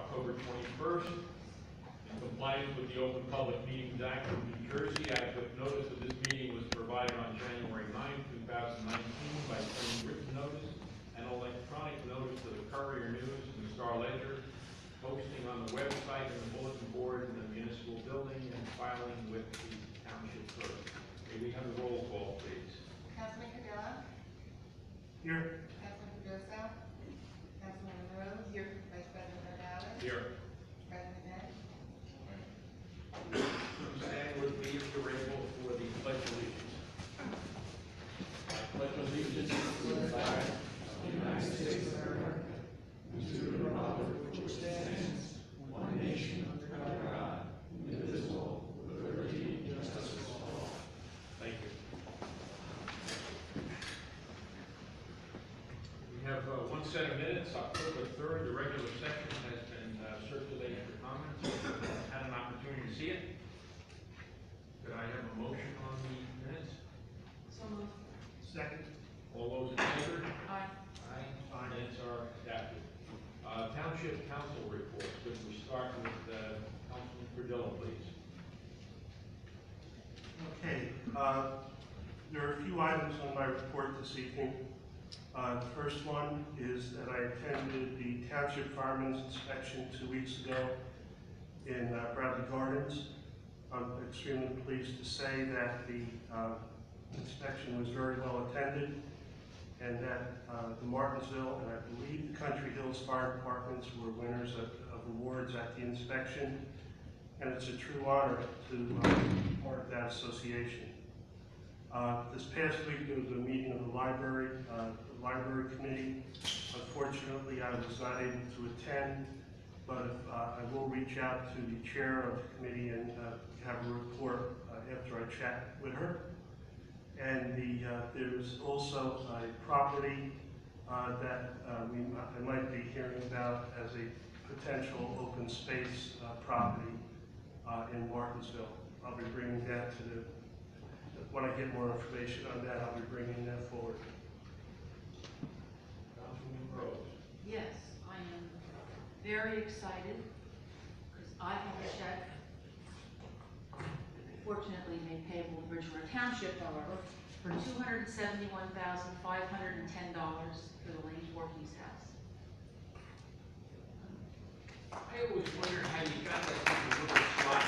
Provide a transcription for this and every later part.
October twenty-first. In compliance with the Open Public Meetings Act of New Jersey, I adequate notice of this meeting was provided on January 9, thousand nineteen by sending written notice and electronic notice to the Courier News and the Star Ledger, posting on the website and the bulletin board in the municipal building and filing with the township clerk. May we have a roll call, please? Councilman Kurdyla? Here. Councilman Pedroso? Councilman Rose? Here. Here. President Beck? Stand with me if you're able for the pledge of allegiance. I pledge allegiance to the flag of the United States of America, and to the republic which stands, one nation, under God, indivisible, with liberty and justice for all. Thank you. We have uh, one set of minutes, October third, the regular session has been uh, circulated for comments. Had an opportunity to see it. Could I have a motion on the minutes? So moved. Second. All those in favor? Aye. Aye. Minutes are adopted. Uh, Township Council reports, could we start with uh, Councilman Kurdyla, please? Okay, uh, there are a few items on my report this evening. Uh, The first one is that I attended the Township Fireman's Inspection two weeks ago in uh, Bradley Gardens. I'm extremely pleased to say that the uh, inspection was very well attended and that uh, the Martinsville and I believe the Country Hills Fire Departments were winners of of awards at the inspection. And it's a true honor to uh, be part of that association. Uh, This past week, there was a meeting of the library, uh, the library committee. Unfortunately, I was not able to attend, but uh, I will reach out to the chair of the committee and uh, have a report after I chat with her. And the, uh, there's also a property uh, that uh, we, mi- I might be hearing about as a potential open space uh, property uh, in Martinsville. I'll be bringing that to the, when I get more information on that, I'll be bringing that forward. Councilman Rose. Yes, I am very excited, because I have a check, fortunately made payable to Bridgewater Township, however, for two hundred and seventy-one thousand, five hundred and ten dollars for the Lane Voorhees house. I always wondered how you got that little slot.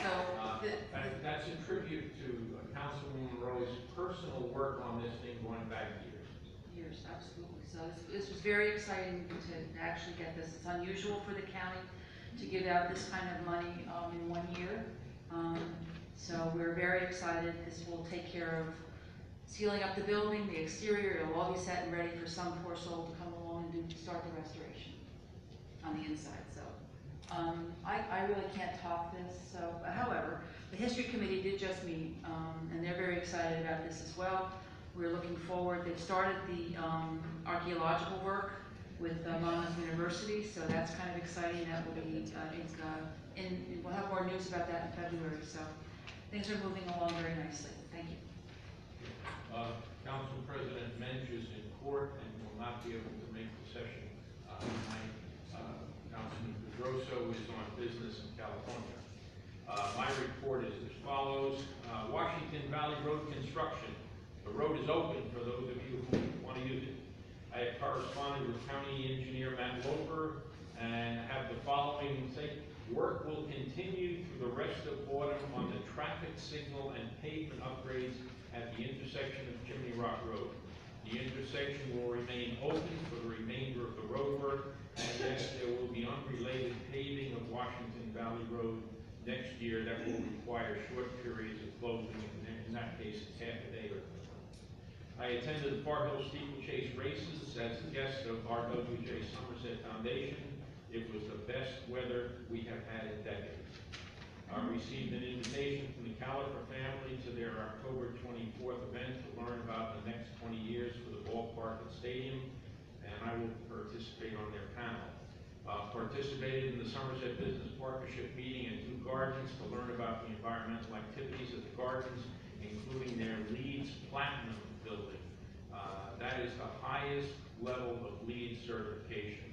So, Uh, the, that- That's a tribute to Councilwoman Rose's personal work on this thing going back years. years, absolutely. So this, this was very exciting to actually get this. It's unusual for the county to give out this kind of money, um, in one year. Um, so we're very excited. This will take care of sealing up the building, the exterior. It'll all be set and ready for some poor soul to come along and do, start the restoration on the inside, so. Um, I, I really can't talk this, so, however, the history committee did just meet, um, and they're very excited about this as well. We're looking forward, they've started the, um, archaeological work with uh, Monmouth University, so that's kind of exciting, that will be, uh, uh, and we'll have more news about that in February, so things are moving along very nicely, thank you. Uh, Council President Moench is in court and will not be able to make the session uh, tonight. Uh, Councilman Pedroso is on business in California. Uh, My report is as follows. Uh, Washington Valley Road construction. The road is open for those of you who want to use it. I have corresponded with County Engineer Matt Loper and have the following work will continue through the rest of autumn on the traffic signal and pavement upgrades at the intersection of Chimney Rock Road. The intersection will remain open for the remainder of the road work, and yes, there will be unrelated paving of Washington Valley Road next year that will require short periods of closing, in that case, it's half a day or I attended the Far Hills Steeplechase races as a guest of RWJ Somerset Foundation. It was the best weather we have had in decades. I received an invitation from the Kalafer family to their October twenty-fourth event to learn about the next twenty years for the ballpark and stadium, and I will participate on their panel. Uh, participated in the Somerset Business Partnership meeting at two gardens to learn about the environmental activities at the gardens, including their LEEDS Platinum building. Uh, that is the highest level of LEED certification.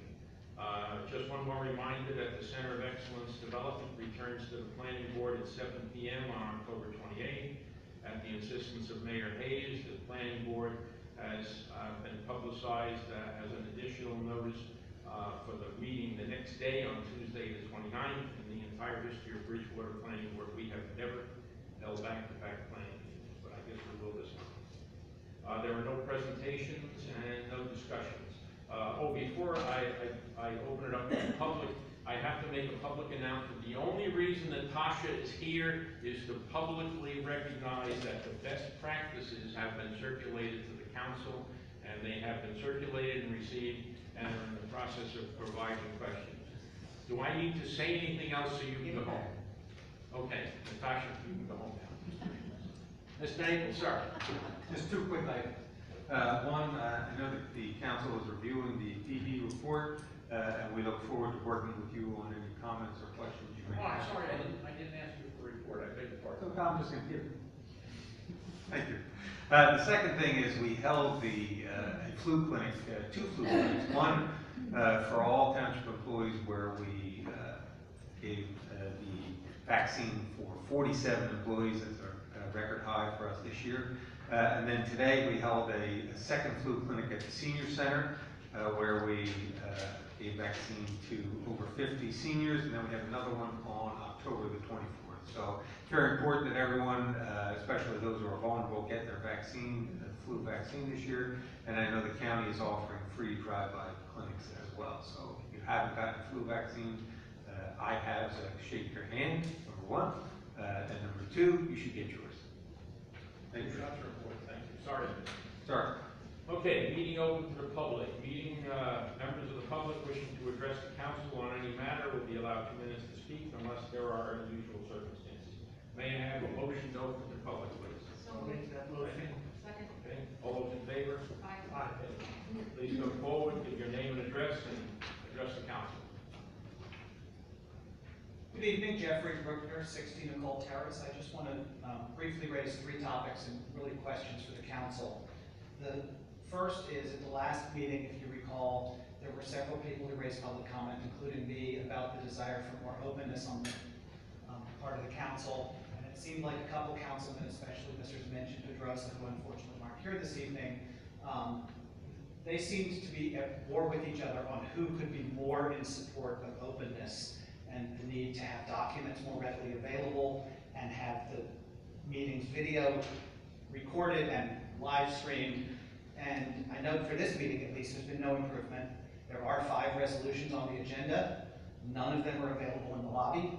Uh, just one more reminder that the Center of Excellence Development returns to the planning board at seven P M on October twenty-eighth. At the insistence of Mayor Hayes, the planning board has, uh, been publicized, uh, as an additional notice, uh, for the meeting the next day on Tuesday, the 29th. In the entire history of Bridgewater Planning Board, we have never held back-to-back planning meetings, but I guess we will this time. Uh, there were no presentations and no discussions. Uh, oh, before I, I, I open it up to the public, I have to make a public announcement. The only reason that Tasha is here is to publicly recognize that the best practices have been circulated to the council, and they have been circulated and received, and are in the process of providing questions. Do I need to say anything else so you can go home? Okay, Natasha, you can go home now. Mr. Naples, sir. Just two quick items. Uh, One, uh, I know that the council is reviewing the PD report, uh, and we look forward to working with you on any comments or questions you may Oh, I'm have. sorry, I didn't, I didn't ask you for a report, I beg your pardon. So I'm just gonna give it. Thank you. Uh, The second thing is we held the uh, a flu clinic, uh, two flu clinics. One uh, for all township employees where we uh, gave uh, the vaccine for 47 employees. That's a a record high for us this year. Uh, And then today, we held a a second flu clinic at the senior center uh, where we uh, gave vaccine to over 50 seniors. And then we have another one on October the 24th. So it's very important that everyone, uh, especially those who are vulnerable, get their vaccine, the flu vaccine this year. And I know the county is offering free drive-by clinics as well. So if you haven't gotten flu vaccine, uh, I have, so shake your hand, number one. Uh, And number two, you should get yours. Thank you. That's your report, sorry. Sorry. Okay, meeting open to the public. Meeting, uh, members of the public wishing to address the council on any matter will be allowed two minutes to speak unless there are unusual circumstances. May I have a motion to open to the public, please? So I'll make that motion. Second. Okay, all those in favor? Aye. Okay. Please come forward, give your name and address, and address the council. Good evening, Jeffrey Brookner, 16 Nicole Terrace. I just want to briefly raise three topics and really questions for the council. The first is, at the last meeting, if you recall, there were several people who raised public comment, including me, about the desire for more openness on the um, part of the council. And it seemed like a couple councilmen, especially Mr. mentioned Pedroso, who unfortunately aren't here this evening, um, they seemed to be at war with each other on who could be more in support of openness and the need to have documents more readily available and have the meetings video recorded and live streamed. And I note for this meeting at least, there's been no improvement. There are five resolutions on the agenda. None of them are available in the lobby.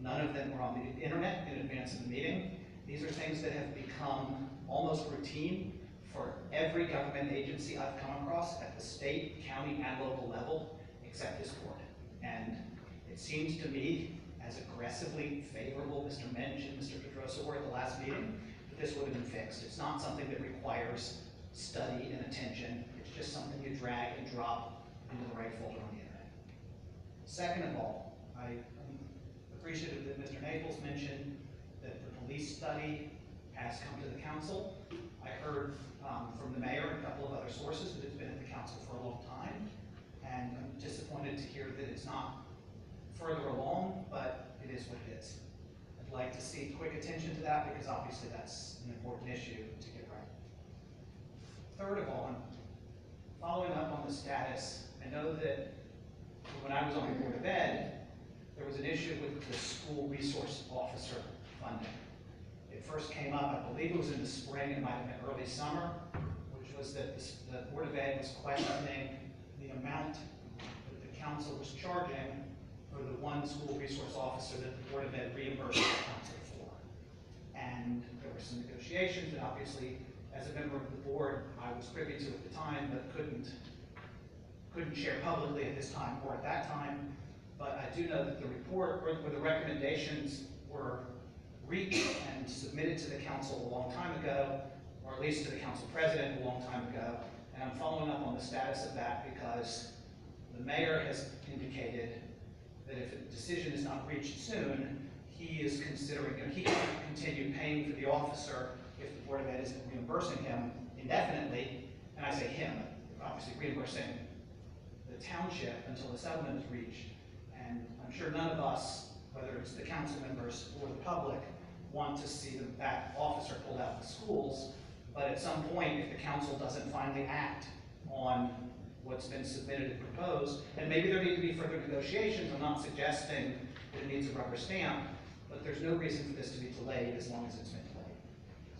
None of them were on the internet in advance of the meeting. These are things that have become almost routine for every government agency I've come across at the state, county, and local level, except this board. And seems to me, as aggressively favorable Mr. Moench and Mr. Pedroso were at the last meeting, that this would have been fixed. It's not something that requires study and attention. It's just something you drag and drop into the right folder on the internet. Second of all, I am appreciative that Mr. Naples mentioned that the police study has come to the council. I heard um, from the mayor and a couple of other sources that it's been at the council for a long time. And I'm disappointed to hear that it's not further along, but it is what it is. I'd like to see quick attention to that because obviously that's an important issue to get right. Third of all, following up on the status, I know that when I was on the Board of Ed, there was an issue with the school resource officer funding. It first came up, I believe it was in the spring, it might have been early summer, which was that the, the Board of Ed was questioning the amount that the council was charging for the one school resource officer that the Board of Ed reimbursed the council for. And there were some negotiations, and obviously, as a member of the board, I was privy to at the time, but couldn't, couldn't share publicly at this time or at that time. But I do know that the report, or or the recommendations were reached and submitted to the council a long time ago, or at least to the council president a long time ago. And I'm following up on the status of that because the mayor has indicated that if a decision is not reached soon, he is considering, you know, he can continue paying for the officer if the Board of Ed isn't reimbursing him indefinitely. And I say him, obviously reimbursing the township until the settlement is reached. And I'm sure none of us, whether it's the council members or the public, want to see the- that officer pulled out of the schools. But at some point, if the council doesn't finally act on what's been submitted and proposed, and maybe there need to be further negotiations, I'm not suggesting that it needs a rubber stamp, but there's no reason for this to be delayed as long as it's been delayed.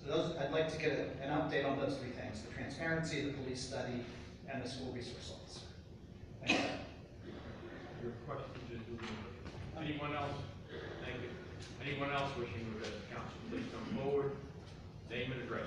So those, I'd like to get a- an update on those three things, the transparency, the police study, and the school resource officer. Thank you. Your questions is. Anyone else? Thank you. Anyone else wishing to address council, please come forward, name and address.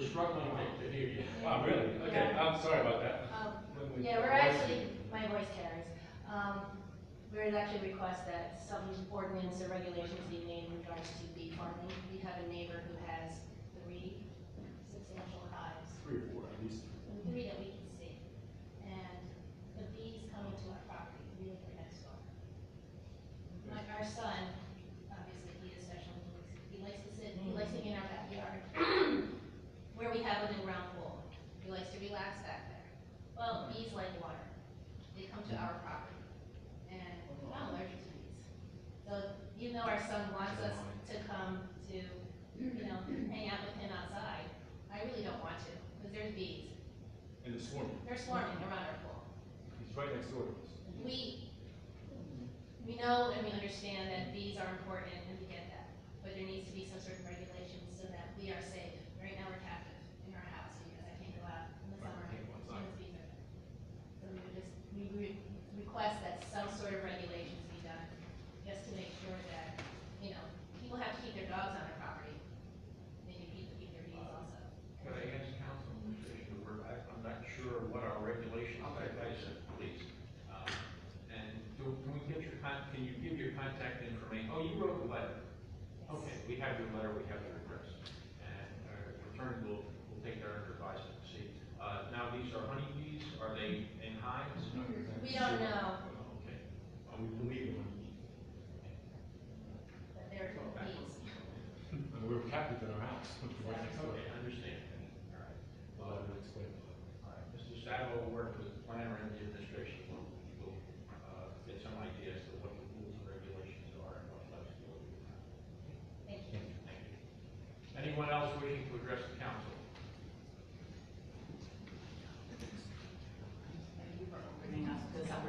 struggling to to hear you. Wow, really? Okay, I'm sorry about that. Um, we- Yeah, we're actually, my voice carries. Um, We would actually request that some ordinance or regulations be made in regards to bee farming. We have a neighbor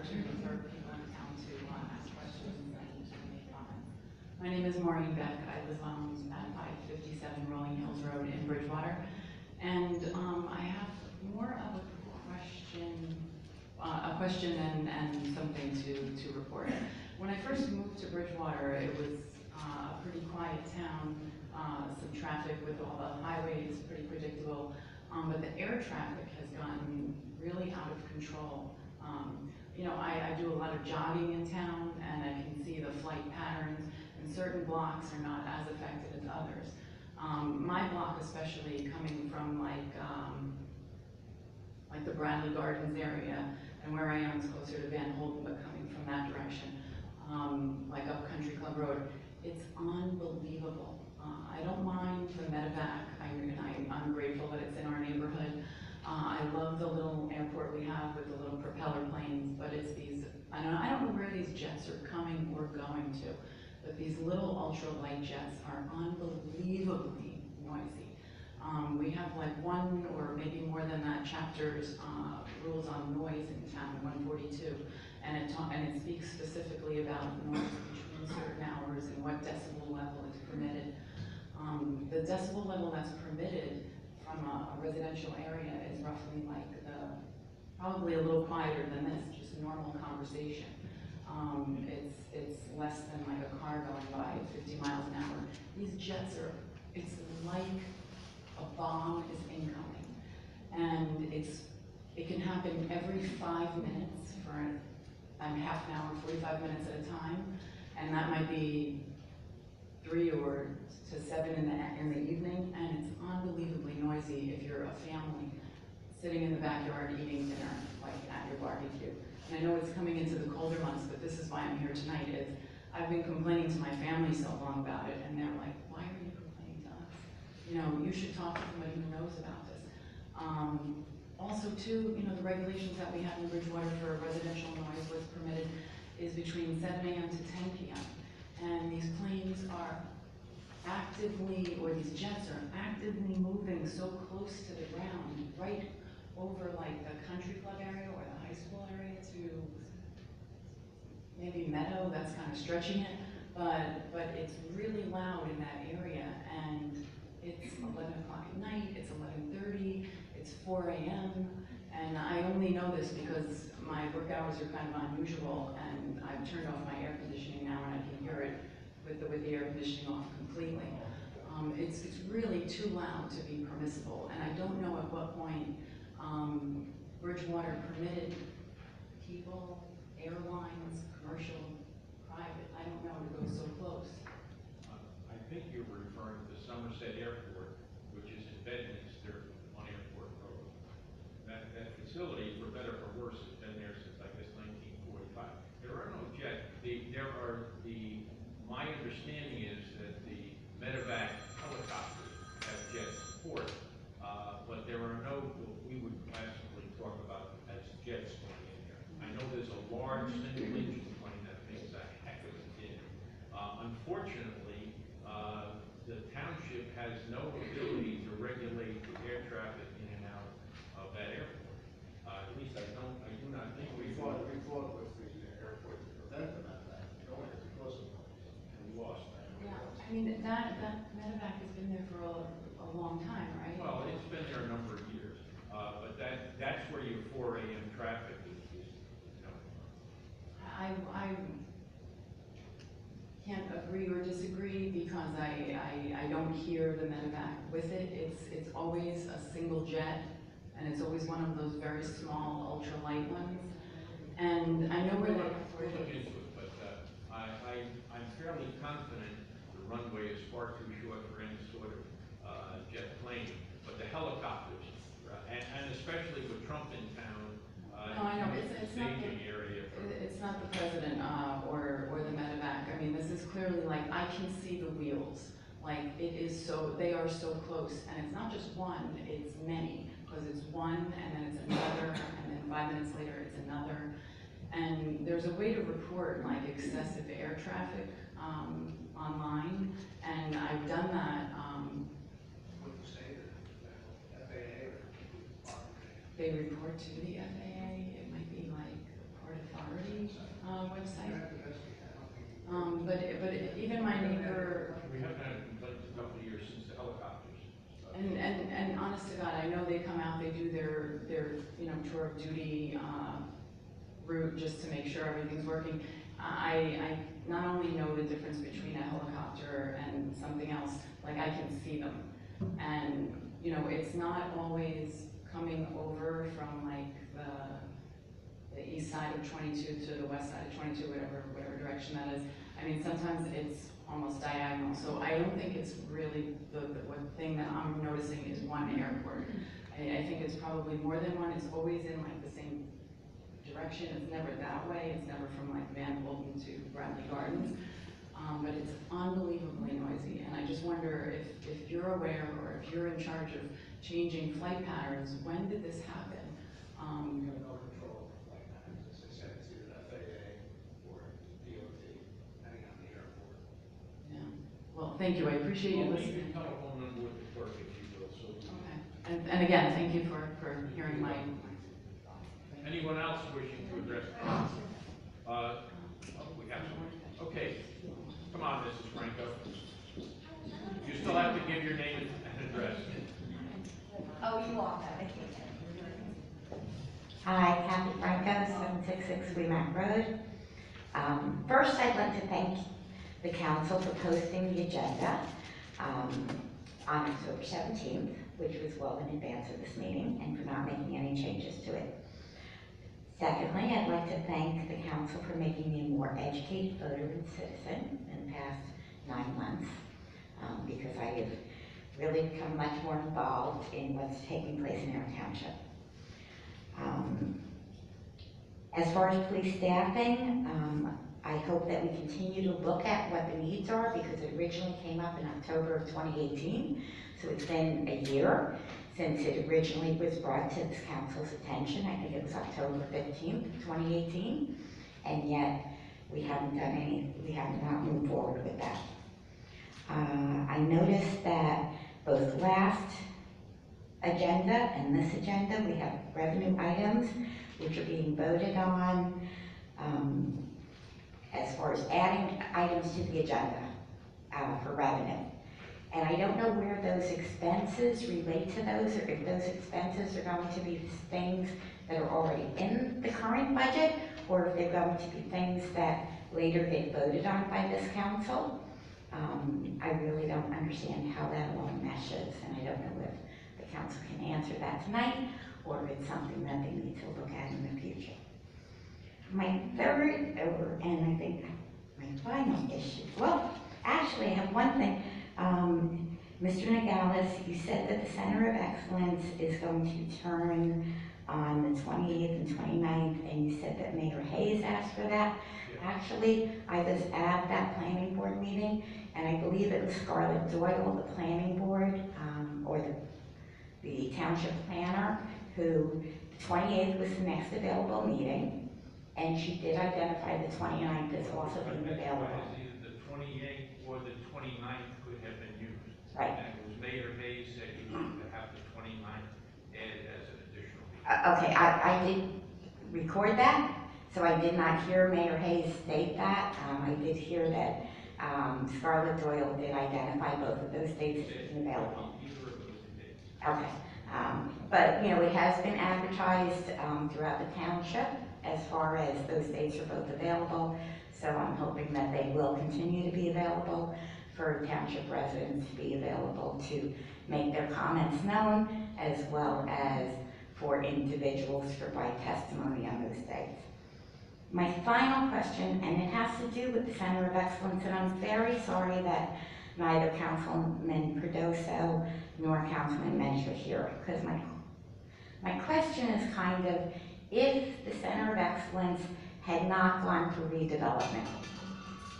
opportunity for people in town to uh, ask questions and make comments. My name is Maureen Beck. I live on at 557 Rolling Hills Road in Bridgewater. And um, I have more of a question, uh, a question and, and something to, to report. When I first moved to Bridgewater, it was uh, a pretty quiet town, uh, some traffic with all the highways, pretty predictable. Um, but the air traffic has gotten really out of control. Um, you know, I, I do a lot of jogging in town and I can see the flight patterns and certain blocks are not as affected as others. Um, my block especially coming from like, um, like the Bradley Gardens area and where I am is closer to Van Holten, but coming from that direction, um, like up Country Club Road, it's unbelievable. Uh, I don't mind the medevac, I, I, I'm grateful that it's in our neighborhood. Uh, I love the little airport we have with the little propeller planes, but it's these, I don't, I don't know where these jets are coming or going to, but these little ultralight jets are unbelievably noisy. Um, we have like one or maybe more than that chapters, uh, rules on noise in town, one forty-two. And it and it speaks specifically about noise between certain hours and what decibel level is permitted. Um, the decibel level that's permitted from a, a residential area is roughly like the, probably a little quieter than this, just normal conversation. Um, it's, it's less than like a car going by at fifty miles an hour. These jets are it's like a bomb is incoming. And it's, it can happen every five minutes for um, half an hour, forty-five minutes at a time. And that might be three or to seven in the, in the evening, and it's unbelievably noisy if you're a family sitting in the backyard eating dinner, like at your barbecue. And I know it's coming into the colder months, but this is why I'm here tonight, is I've been complaining to my family so long about it, and they're like, why are you complaining to us? You know, you should talk to somebody who knows about this. Um, also too, you know, the regulations that we have in Bridgewater for residential noise, what's permitted is between seven AM to ten PM. And these planes are actively, or these jets are actively moving so close to the ground, right over like the country club area or the high school area to maybe Meadow, that's kind of stretching it, but, but it's really loud in that area, and it's eleven o'clock at night, it's eleven thirty, it's four AM, and I only know this because my work hours are kind of unusual, and I've turned off my air conditioning now, and I can hear it with the, with the air conditioning off completely. Um, it's, it's really too loud to be permissible, and I don't know at what point, um, Bridgewater permitted people, airlines, commercial, private, I don't know, to go so close. I think you're referring to Somerset Airport, which is in Bedminster on Airport Road. That, that facility, for better or worse, has been there since, I guess, nineteen forty-five. There are no jet, the, there are, the, my understanding is that the medevac helicopters have jet support, uh, but there are no, what we would classically talk about as jets going in there. I know there's a large single engine plane that makes a heck of a din. Uh, Unfortunately, uh, the township has no ability to regulate the air traffic in and out of that airport. Uh, At least I don't, I do not think we We fought, we fought with the airport to prevent them at that, going because of noise, and we lost. Yeah, I mean, that, that medevac has been there for a, a long time, right? Well, it's been there a number of years, uh, but that, that's where your four AM traffic is, is, you know, I, I can't agree or disagree because I, I, I don't hear the medevac with it. It's, it's always a single jet, and it's always one of those very small ultralight ones. And I know where look into it, but uh, I, I, I'm fairly confident the runway is far too short for any sort of uh, jet plane. But the helicopters, uh, and, and especially with Trump in town, uh, No, I know, it's it's- a it's not the- staging area for. it's not the president, uh, or, or the medevac. I mean, this is clearly like, I can see the wheels. Like, it is so, they are so close, and it's not just one, it's many. Because it's one, and then it's another, and then five minutes later, it's another. And there's a way to report like excessive air traffic, um, online, and I've done that, um, With the state or FAA or. they report to the FAA, it might be like Port Authority, uh, website. Um, but, but even my neighbor, We haven't had complaints in a couple of years since the helicopters. uh, and, and, and honest to God, I know they come out, they do their, their, you know, tour of duty, uh, route just to make sure everything's working. I, I not only know the difference between a helicopter and something else, like I can see them. And, you know, it's not always coming over from like the, side of twenty-two to the west side of twenty-two, whatever, whatever direction that is. I mean, sometimes it's almost diagonal, so I don't think it's really, the, the one thing that I'm noticing is one airport. I, I think it's probably more than one, it's always in like the same direction, it's never that way, it's never from like Van Holten to Bradley Gardens. Um, but it's unbelievably noisy, and I just wonder if, if you're aware, or if you're in charge of changing flight patterns, when did this happen? Um, have no control over flight patterns, as I said, it's either FAA or DOT, depending on the airport. yeah, well, thank you, I appreciate you Well, leave your listening. telephone number with the clerk if you will, so. Okay, and, and again, thank you for, for hearing my, thoughts. Anyone else wishing to address the council? Uh, oh, we have some. Okay, come on, Mrs. Franco. You still have to give your name and address. Oh, you are, Hi, Kathy Franco, seven six six Remack Road. Um, first, I'd like to thank the council for posting the agenda. Um, on October 17th, which was well in advance of this meeting, and for not making any changes to it. Secondly, I'd like to thank the council for making me a more educated voter and citizen in the past nine months, um, because I have really become much more involved in what's taking place in our township. Um, As far as police staffing, um, I hope that we continue to look at what the needs are, because it originally came up in October of 2018, so it's been a year since it originally was brought to this council's attention. I think it was October 15th, 2018, and yet we haven't done any, we have not moved forward with that. Uh, I noticed that both last agenda and this agenda, we have revenue items which are being voted on um, as far as adding items to the agenda uh, for revenue. And I don't know where those expenses relate to those, or if those expenses are going to be things that are already in the current budget, or if they're going to be things that later get voted on by this council. Um, I really don't understand how that all meshes, and I don't know if the council can answer that tonight, or if it's something that they need to look at in the future. My third, or, and I think my final issue, well, actually, I have one thing. Um, Mr. Norgalis, you said that the Center of Excellence is going to turn on the 28th and 29th, and you said that Mayor Hayes asked for that. Actually, I was at that planning board meeting, and I believe it was Scarlett Doyle, the planning board, um, or the, the township planner, who, the 28th was the next available meeting, and she did identify the 29th as also being available. Either the twenty-eighth or the 29th could have been used. Right. And it was Mayor Hayes said he wanted have the 29th added as an additional. Uh, Okay, I, I did record that, so I did not hear Mayor Hayes state that. Um, I did hear that, um, Scarlett Doyle did identify both of those dates as being available. Either of those days. Okay, um, but, you know, it has been advertised, um, throughout the township as far as those dates are both available. So I'm hoping that they will continue to be available for township residents to be available to make their comments known as well as for individuals to provide testimony on those days. My final question, and it has to do with the Center of Excellence, and I'm very sorry that neither Councilman Pedroso nor Councilman Moench here, because my, my question is kind of, if the Center of Excellence had not gone through redevelopment,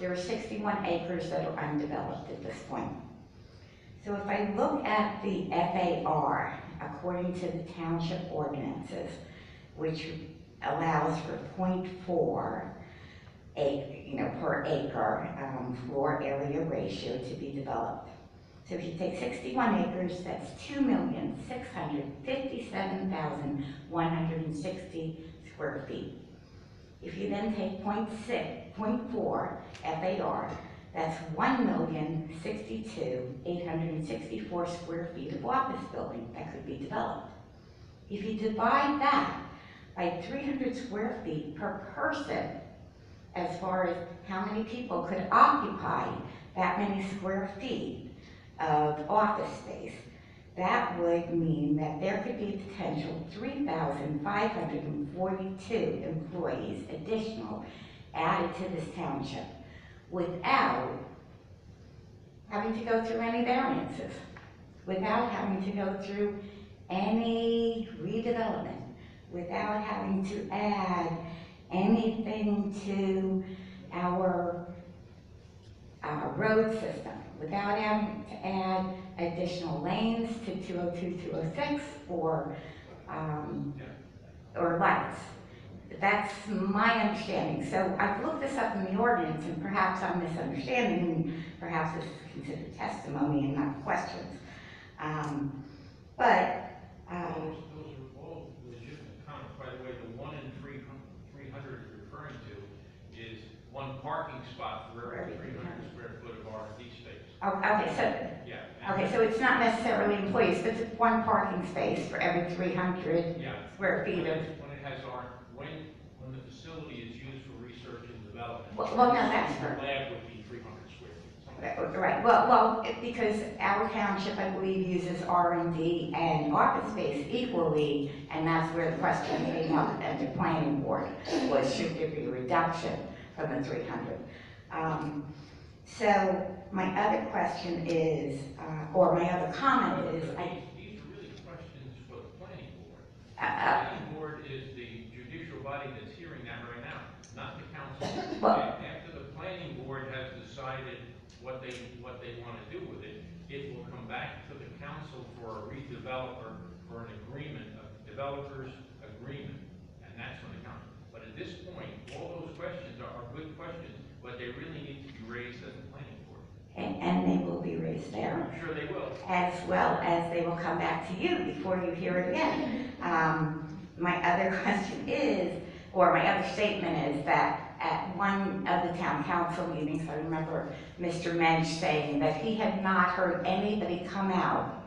there are 61 acres that are undeveloped at this point. So if I look at the FAR, according to the township ordinances, which allows for 0.4 a, you know, per acre, um, floor area ratio to be developed. So if you take 61 acres, that's 2,657,160 square feet. If you then take 0.6, 0.4 FAR, that's 1,062,864 square feet of office building that could be developed. If you divide that by 300 square feet per person, as far as how many people could occupy that many square feet of office space, that would mean that there could be potential 3,542 employees additional added to this township without having to go through any variances, without having to go through any redevelopment, without having to add anything to our, our road system, without having to add additional lanes to 202, 206, or, um, or lights. That's my understanding. So I've looked this up in the ordinance, and perhaps I'm misunderstanding, and perhaps this is considered testimony and not questions. Um, But, um, Those, those are all legitimate comments. By the way, the one in three 300 you're referring to is one parking spot for every 300 square foot of space. Oh, okay, so, Yeah. and- okay, so it's not necessarily employees, but it's one parking space for every 300 Yeah. square feet When of, when it has our, when, when the facility is used for research and development. Well- well, no, that's The lab would be 300 square feet. Right, well, well, it- because our township, I believe, uses R and D and office space equally, and that's where the question came up at the planning board, was should there be a reduction from the three hundred? Um, so, my other question is, uh, or my other comment is, I, These are really questions for the planning board. uh, The uh, planning board is the judicial body that's hearing that right now, not the council. Well- After the planning board has decided what they, what they want to do with it, it will come back to the council for a redeveloper, for an agreement, a developer's agreement, and that's when it comes. But at this point, all those questions are, are good questions, but they really need to be raised at the planning board. and, and they will be there. I'm sure they will. as well as they will come back to you before you hear it again. Um, My other question is, or my other statement is that at one of the town council meetings, I remember Mr. Moench saying that he had not heard anybody come out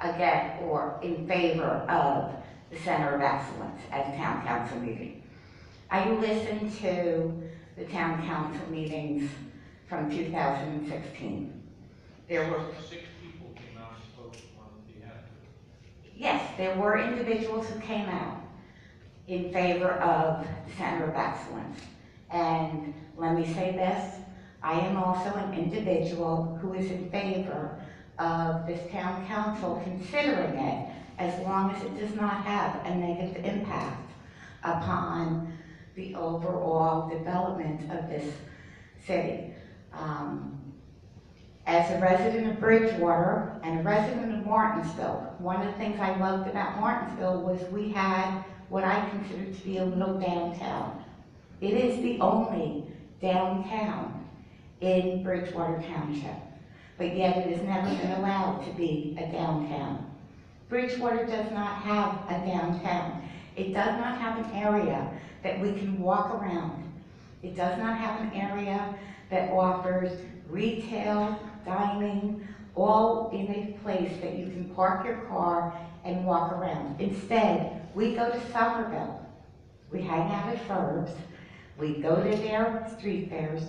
again or in favor of the Center of Excellence at a town council meeting. I listened to the town council meetings from 2016. There were Six people came out and spoke on behalf of Yes, there were individuals who came out in favor of the Center of Excellence. And let me say this, I am also an individual who is in favor of this town council considering it as long as it does not have a negative impact upon the overall development of this city. Um, as a resident of Bridgewater and a resident of Martinsville, one of the things I loved about Martinsville was we had what I consider to be a little downtown. It is the only downtown in Bridgewater Township, but yet it has never been allowed to be a downtown. Bridgewater does not have a downtown. It does not have an area that we can walk around. It does not have an area that offers retail, dining, all in a place that you can park your car and walk around. Instead, we go to Somerville. We hang out at Furbs. We go to their street fairs.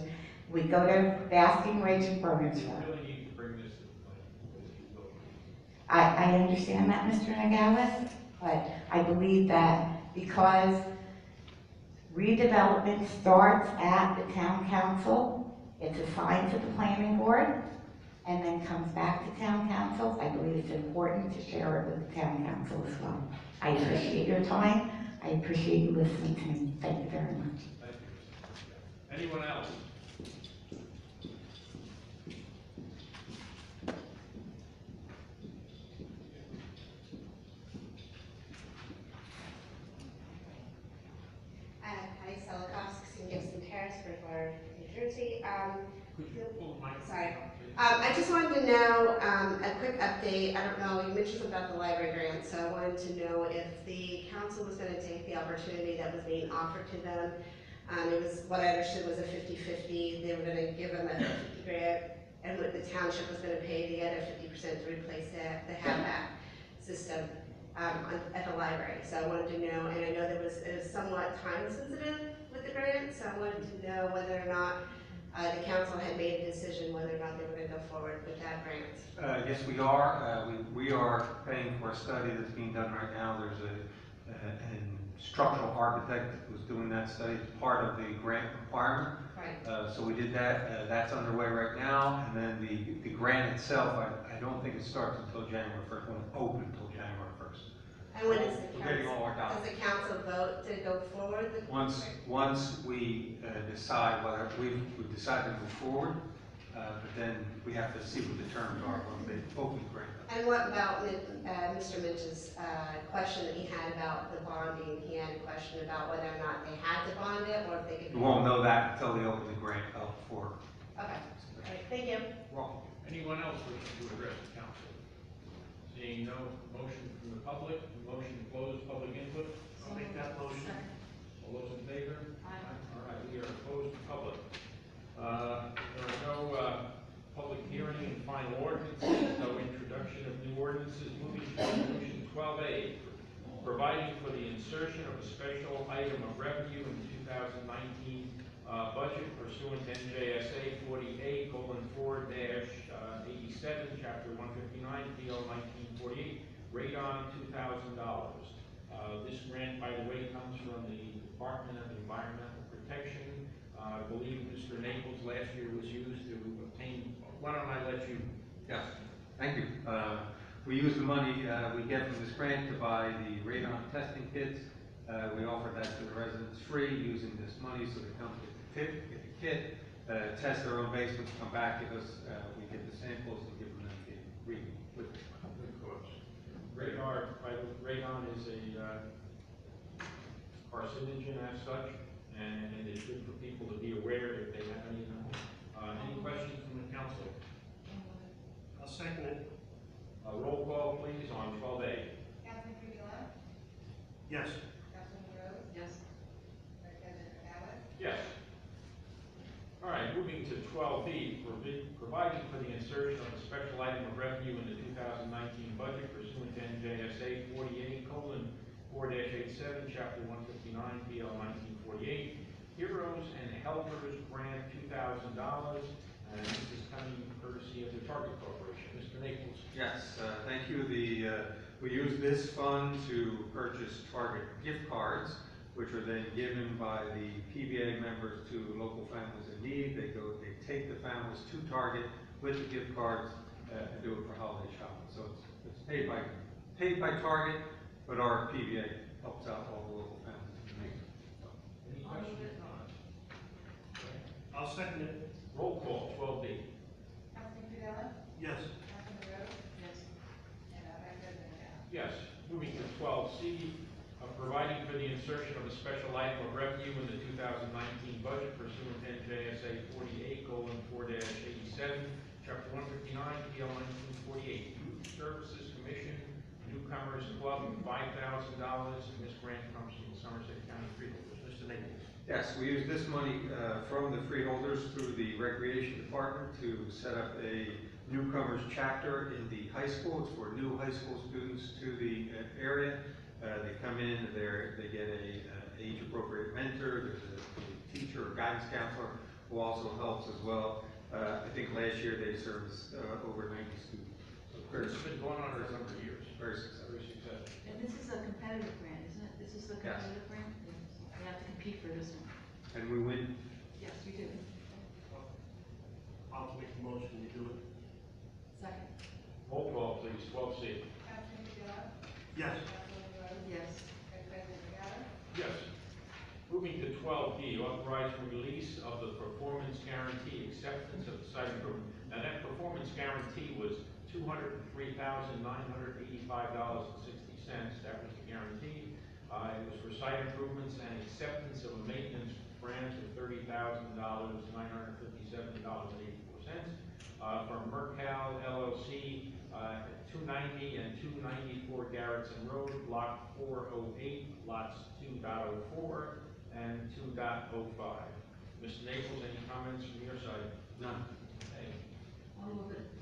We go to Basking Ridge and Bernardsville. You really need to bring this to the planning board. I, I understand that, Mr. Norgalis, but I believe that because redevelopment starts at the town council, it's assigned to the planning board, and then comes back to town council, I believe it's important to share it with the town council as well. I appreciate your time, I appreciate you listening to me, thank you very much. Thank you. Anyone else? Uh, Patty Selikovsky, sixteen Gibson Terrace, Bridgewater, New Jersey. Um, Could you pull the microphone? Sorry. up, please? Um, I just wanted to know, um, a quick update, I don't know, you mentioned about the library grant, so I wanted to know if the council was gonna take the opportunity that was being offered to them. Um, it was, what I understood was a 50-50. they were gonna give them a fifty grant, and what the township was gonna pay the other fifty percent to replace the, the HVAC system, um, at the library. So I wanted to know, and I know there was, was somewhat time sensitive with the grant, so I wanted to know whether or not uh, the council had made a decision whether or not they were gonna go forward with that grant. Uh, yes, we are. Uh, we, we are paying for a study that's being done right now. There's a, a, an structural architect that was doing that study as part of the grant requirement. Right. Uh, so we did that. Uh, that's underway right now. And then the, the grant itself, I, I don't think it starts until January first, when it won't until. And when is the We're getting council, all our does documents. the council vote to go forward? with- Once, once we uh, decide whether, we've, we've decided to move forward, uh, but then we have to see what the terms are when they open the grant. And what about uh, Mr. Moench's uh, question that he had about the bonding? He had a question about whether or not they had to bond it or if they could. We won't know that until they open the grant up for. Okay, all right, thank you. Wrong. Anyone else wishing to address the council? Seeing no motion from the public, motion to close public input. I'll make that motion. All those in favor? Aye. All right, we are opposed to public. Uh, There are no uh, public hearing and final ordinances, no introduction of new ordinances. Moving to resolution twelve A, providing for the insertion of a special item of revenue in two thousand nineteen uh, budget pursuant to NJSA forty-eight colon four dash uh, eighty-seven, chapter one fifty-nine, PL nineteen forty-eight, radon two thousand dollars. Uh, This grant, by the way, comes from the Department of Environmental Protection. Uh, I believe Mr. Naples last year was used to obtain, why don't I let you? Yes, thank you. Uh, We use the money uh, we get from this grant to buy the radon testing kits. Uh, We offer that to the residents free, using this money, so they come get the kit, get the kit, uh, test their own basements, come back, give us, we get the samples and give them the reading. Radar, by- radon is a uh, carcinogen as such, and it is good for people to be aware if they have any. Uh, Any questions from the council? I'll second it. Uh, Roll call, please, on twelve A. Councilman Trujillo? Yes. Councilman Rose? Yes. Vice President Morales? Yes. All right, moving to twelve B, providing for the insertion of a special item of revenue in the two thousand nineteen budget pursuant to NJSA forty-eight colon four eight-seven, chapter one fifty-nine, PL nineteen forty-eight, Heroes and Helpers Grant two thousand dollars, and this is coming courtesy of the Target Corporation. Mr. Naples. Yes, uh, thank you. The, uh, we use this fund to purchase Target gift cards, which are then given by the PBA members to local families in need. They go, they take the families to Target with the gift cards uh, and do it for holiday shopping. So it's, it's paid by, paid by Target, but our PBA helps out all the local families in need. Any questions? I'll second it. Roll call, twelve B. Councilman Trujillo? Yes. Councilman Rose? Yes. And uh, Vice President Morales? Yes, moving to twelve C, uh, providing for the insertion of a special item of revenue in the two thousand nineteen budget pursuant to NJSA forty-eight colon four eighty-seven, chapter one fifty-nine, PL nineteen forty-eight, Youth Services Commission, Newcomers Club, five thousand dollars, and this grant comes from the Somerset County Freeholders. Mr. Yes, we use this money uh, from the freeholders through the Recreation Department to set up a newcomers chapter in the high school. It's for new high school students to the uh, area. Uh, They come in, they get a uh, age-appropriate mentor, there's a a teacher or guidance counselor who also helps as well. Uh, I think last year they serviced uh, over 90 students. So very, This has been going on for a number of years. Very successful. Very. And this is a competitive grant, isn't it? This is the Yes. competitive grant? We have to compete for this one. And we win Yes, we do. I'll make the motion, we do it. Second. Roll call, please, twelve C. Councilman Trujillo? Yes. Councilman Rose? Yes. Vice President Morales? Yes. Moving to twelve D, authorize release of the performance guarantee acceptance of the site improvement. Now, that performance guarantee was two hundred and three thousand nine hundred eighty-five dollars and sixty cents. That was the guarantee. Uh, it was for site improvements and acceptance of a maintenance grant of thirty thousand dollars, nine hundred fifty-seven dollars and eighty-four cents. Uh, from Mercal LLC, uh, two ninety and two ninety-four Garretson Road, block four oh eight, lots 2.04 and 2.05. Mr. Naples, any comments from your side? none. Okay, I'll move it.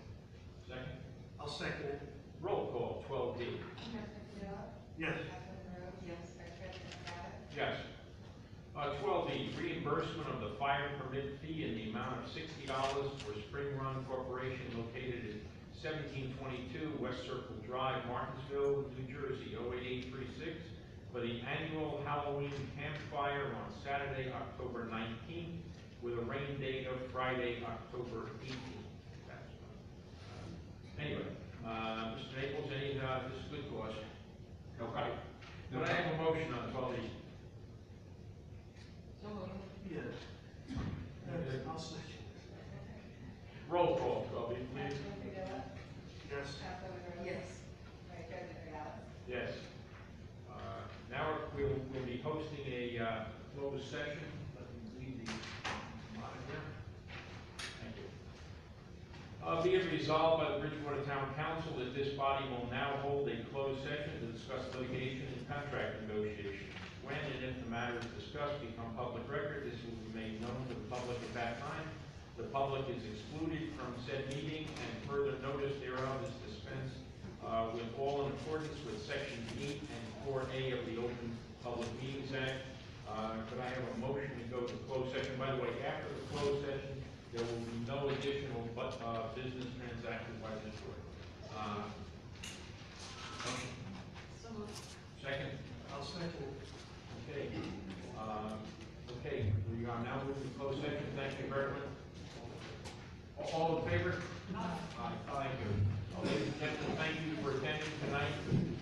Second. I'll second it. Roll call, twelve D. Councilman Trujillo? Yes. Councilman Rose? Yes. Vice President Morales? Yes. Uh, twelve E, reimbursement of the fire permit fee in the amount of sixty dollars for Spring Run Corporation located at seventeen twenty-two West Circle Drive, Martinsville, New Jersey, 08836, for the annual Halloween campfire on Saturday, October nineteenth, with a rain date of Friday, October eighteenth. Anyway, uh, Mr. Naples, any, uh, this is good cause. No Okay. Do I have a motion on twelve E? So moved. Yes. I'll second. Roll call, twelve E, please. Councilman Trujillo? Yes. Councilman Rose? Yes. Vice President Morales? Yes. Uh, Now, we'll, we'll be hosting a, uh, closed session. Let me leave the monitor. Thank you. Uh, be it resolved by the Bridgewater Town Council that this body will now hold a closed session to discuss litigation and contract negotiations. When and if the matters discussed become public record, this will be made known to the public at that time. The public is excluded from said meeting, and further notice thereof is dispensed uh, with all in accordance with Section 8 and 4A of the Open Public Meetings Act. Uh, could I have a motion to go to closed session? By the way, after the closed session, there will be no additional but, uh, business transacted by this board. Uh, motion? Second? I'll second. Okay, uh, okay, we are now moving to closed session, thank you very much. All in favor? Aye. Thank you. Ladies and gentlemen, thank you for